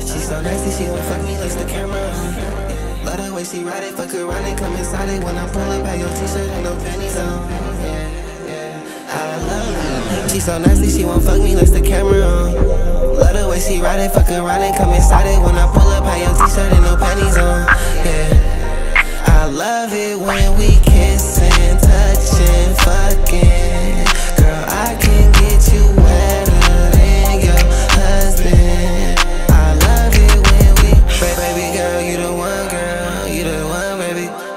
She's so nasty, she won't fuck me, looks the camera on. Love the way she ride it, fuck around and come inside it when I pull up, have your t-shirt and no panties on. I love it. She's so nasty, she won't fuck me, looks the camera on. Love the way she ride it, fuck around and come inside it when I pull up, have your t-shirt and no panties on. Yeah, I love it when we kissing, touching, fucking.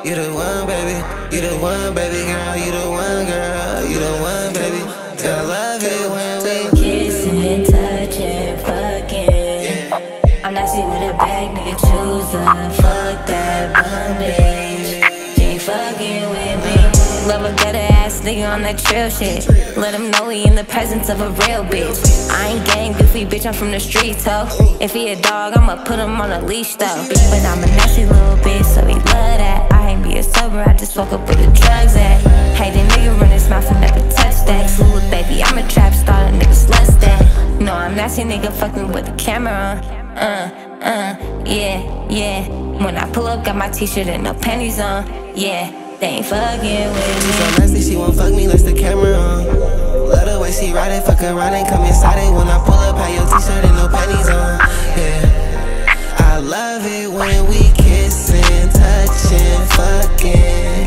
You the one, baby, you the one, baby girl, you the one, girl, you the one, baby. I love it when we. Kissing, touching, fucking. I'm not sitting with a bag, nigga, choose a fuck that bum bitch. She ain't fucking with me. Love a better nigga on that trail shit. Let him know he in the presence of a real bitch. I ain't gang goofy, bitch, I'm from the streets, ho. If he a dog, I'ma put him on a leash, though. But I'm a nasty little bitch, so he love that. I ain't be a sober, I just woke up with the drugs at. Hey, the nigga run his mouth and never touch that. Little baby, I'm a trap star, the niggas less that. No, I'm nasty nigga, fuck me with the camera on. Uh, uh, yeah, yeah. When I pull up, got my t-shirt and no panties on. Yeah, fucking with me. She So nasty, she won't fuck me, lets the camera on. Love the way she ride it, fuck around and come inside it when I pull up, have your t-shirt and no panties on. Yeah, I love it when we kissing, touching, fucking.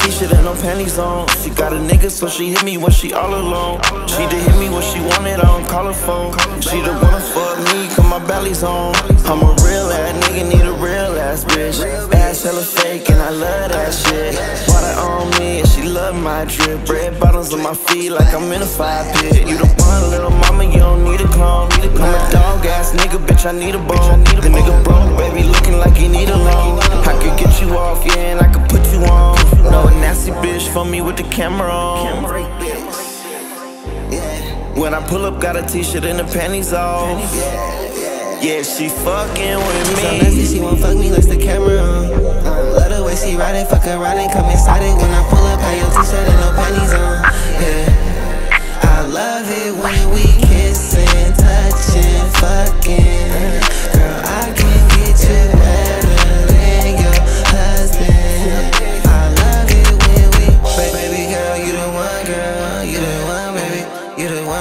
T-shirt and no panties on. She got a nigga, so she hit me when she all alone. She did hit me when she wanted, I don't call her phone. She the one for me, cause my belly's on. I'm a real ass nigga, need a real ass bitch. Ass hella fake, and I love that shit. Water on me, and she love my drip. Red bottoms on my feet, like I'm in a fire pit. You the one, little mama, you don't need a clone. I'm a dog ass nigga, bitch, I need a bone. The nigga broke, baby, looking like he need a loan. I could get you off, yeah, and I could put you on. No, a nasty bitch for me with the camera on. When I pull up, got a t-shirt and the panties off. Yeah, she fucking with me. So nasty, she won't fuck me, lets the camera on. Love the way she ride it, fuck around and come inside it when I pull up, have your t-shirt and no panties on.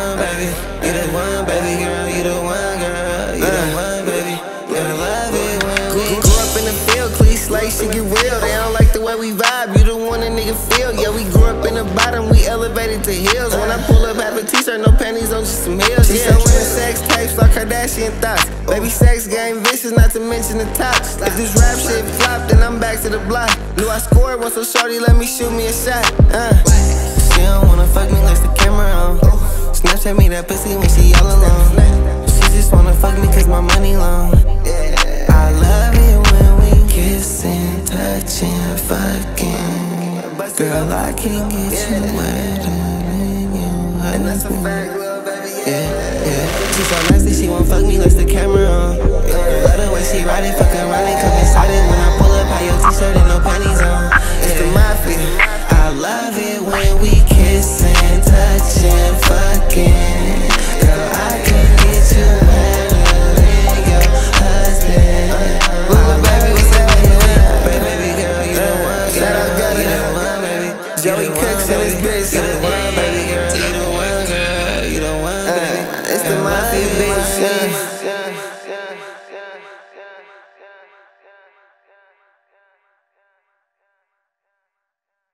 One, baby, you the one, baby girl, you the one, girl, you the one, baby. Girl, I love it when we grew up in the field, cleats like she get real. They don't like the way we vibe, you the one a nigga feel. Yeah, we grew up in the bottom, we elevated to hills. When I pull up, have a t-shirt, no panties on, just some heels. She so into sex tapes like Kardashian thoughts. Baby, sex game vicious, not to mention the tops. If this rap shit flop, then I'm back to the block. Knew I scored once, so shorty let me shoot me a shot. Uh. Snapchat me that pussy when she all alone. She just wanna fuck me cause my money long. I love it when we kissing, touching, fucking. Girl, I can get you wetter than your husband. Yeah, yeah. She so nasty, she won't fuck me, lets the camera on. Love the way she ride it, fuck around and come inside it when I pull up, have your t-shirt and no panties on. It's the mafia. I love it when we kissing, touching, fucking. Joey Cooks and his bitch. You the one, baby girl. You the one, girl. You the one, uh, baby. It's the mafia, bitch.